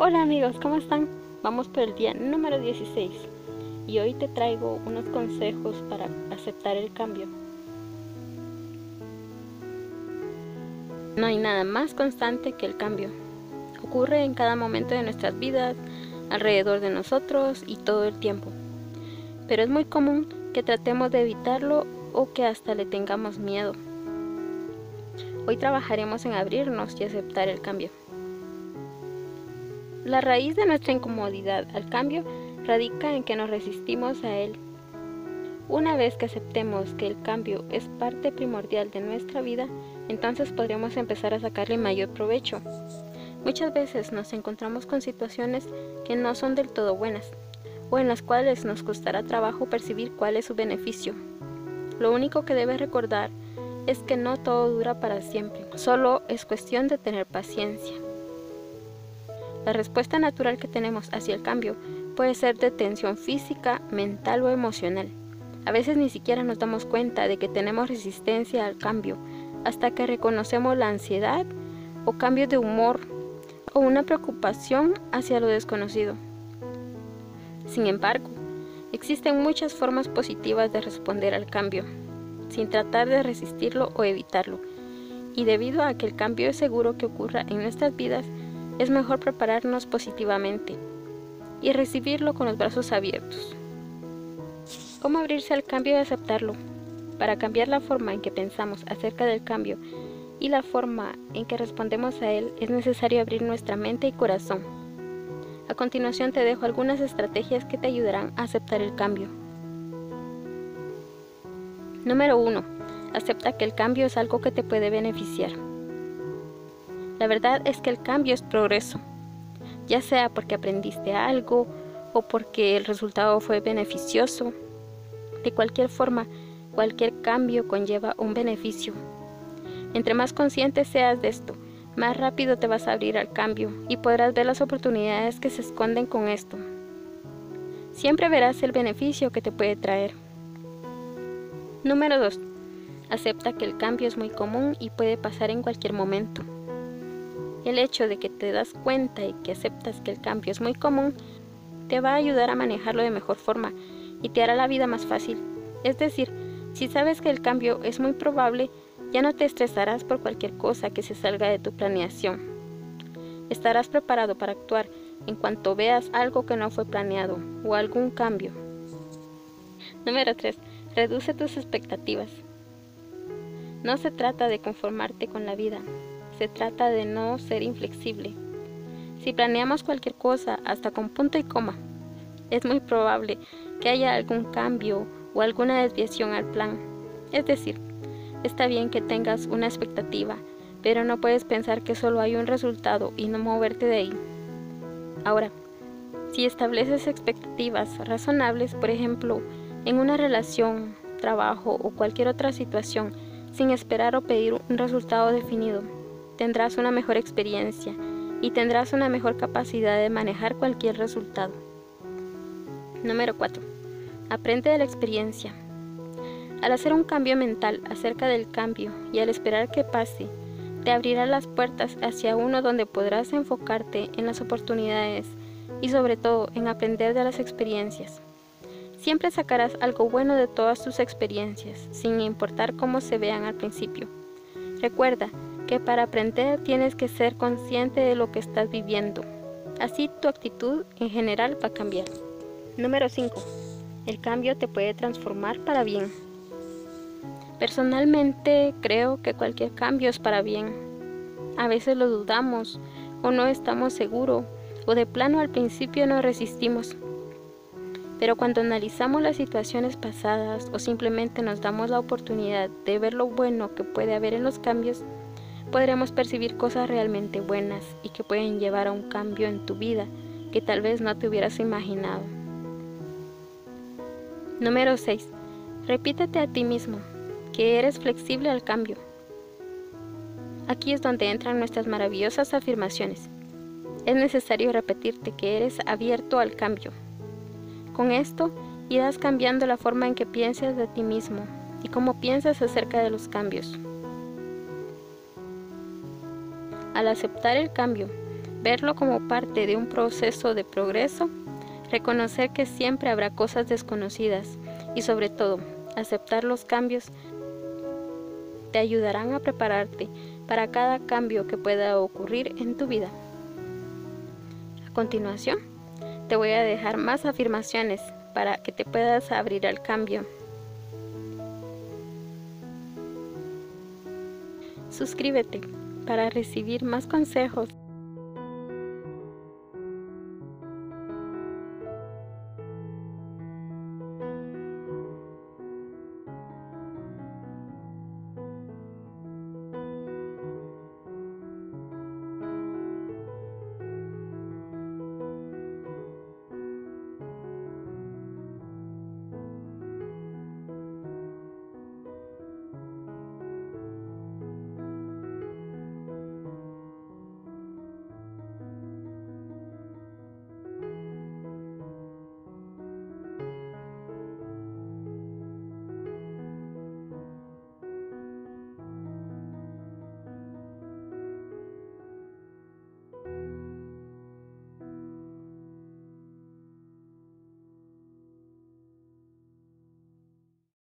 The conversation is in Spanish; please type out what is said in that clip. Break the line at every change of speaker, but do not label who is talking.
Hola amigos, ¿cómo están? Vamos por el día número 16 y hoy te traigo unos consejos para aceptar el cambio. No hay nada más constante que el cambio. Ocurre en cada momento de nuestras vidas, alrededor de nosotros y todo el tiempo. Pero es muy común que tratemos de evitarlo o que hasta le tengamos miedo. Hoy trabajaremos en abrirnos y aceptar el cambio. La raíz de nuestra incomodidad al cambio radica en que nos resistimos a él. Una vez que aceptemos que el cambio es parte primordial de nuestra vida, entonces podremos empezar a sacarle mayor provecho. Muchas veces nos encontramos con situaciones que no son del todo buenas, o en las cuales nos costará trabajo percibir cuál es su beneficio. Lo único que debes recordar es que no todo dura para siempre, solo es cuestión de tener paciencia. La respuesta natural que tenemos hacia el cambio puede ser de tensión física, mental o emocional. A veces ni siquiera nos damos cuenta de que tenemos resistencia al cambio hasta que reconocemos la ansiedad o cambios de humor o una preocupación hacia lo desconocido. Sin embargo, existen muchas formas positivas de responder al cambio, sin tratar de resistirlo o evitarlo. Y debido a que el cambio es seguro que ocurra en nuestras vidas, es mejor prepararnos positivamente y recibirlo con los brazos abiertos. ¿Cómo abrirse al cambio y aceptarlo? Para cambiar la forma en que pensamos acerca del cambio y la forma en que respondemos a él, es necesario abrir nuestra mente y corazón. A continuación te dejo algunas estrategias que te ayudarán a aceptar el cambio. Número 1. Acepta que el cambio es algo que te puede beneficiar. La verdad es que el cambio es progreso, ya sea porque aprendiste algo o porque el resultado fue beneficioso. De cualquier forma, cualquier cambio conlleva un beneficio. Entre más consciente seas de esto, más rápido te vas a abrir al cambio y podrás ver las oportunidades que se esconden con esto. Siempre verás el beneficio que te puede traer. Número 2. Acepta que el cambio es muy común y puede pasar en cualquier momento. El hecho de que te das cuenta y que aceptas que el cambio es muy común te va a ayudar a manejarlo de mejor forma y te hará la vida más fácil. Es decir, si sabes que el cambio es muy probable, ya no te estresarás por cualquier cosa que se salga de tu planeación. Estarás preparado para actuar en cuanto veas algo que no fue planeado o algún cambio. Número 3. Reduce tus expectativas. No se trata de conformarte con la vida, se trata de no ser inflexible. Si planeamos cualquier cosa hasta con punto y coma, es muy probable que haya algún cambio o alguna desviación al plan. Es decir, está bien que tengas una expectativa, pero no puedes pensar que solo hay un resultado y no moverte de ahí. Ahora, si estableces expectativas razonables, por ejemplo, en una relación, trabajo o cualquier otra situación, sin esperar o pedir un resultado definido, tendrás una mejor experiencia y tendrás una mejor capacidad de manejar cualquier resultado. Número 4. Aprende de la experiencia. Al hacer un cambio mental acerca del cambio y al esperar que pase, te abrirá las puertas hacia uno donde podrás enfocarte en las oportunidades y sobre todo en aprender de las experiencias. Siempre sacarás algo bueno de todas tus experiencias, sin importar cómo se vean al principio. Recuerda que para aprender tienes que ser consciente de lo que estás viviendo. Así tu actitud en general va a cambiar. Número 5. El cambio te puede transformar para bien. Personalmente creo que cualquier cambio es para bien. A veces lo dudamos o no estamos seguros o de plano al principio nos resistimos. Pero cuando analizamos las situaciones pasadas o simplemente nos damos la oportunidad de ver lo bueno que puede haber en los cambios, podremos percibir cosas realmente buenas y que pueden llevar a un cambio en tu vida que tal vez no te hubieras imaginado. Número 6. Repítete a ti mismo que eres flexible al cambio. Aquí es donde entran nuestras maravillosas afirmaciones. Es necesario repetirte que eres abierto al cambio. Con esto irás cambiando la forma en que piensas de ti mismo y cómo piensas acerca de los cambios. Al aceptar el cambio, verlo como parte de un proceso de progreso, reconocer que siempre habrá cosas desconocidas y sobre todo aceptar los cambios te ayudarán a prepararte para cada cambio que pueda ocurrir en tu vida. A continuación, te voy a dejar más afirmaciones para que te puedas abrir al cambio. Suscríbete para recibir más consejos